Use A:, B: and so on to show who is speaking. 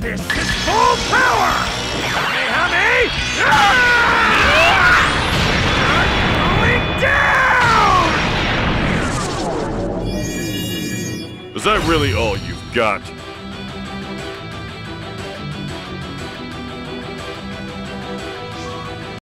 A: This is full power! Kamehameha! I'm going down!
B: Is that really all you've got?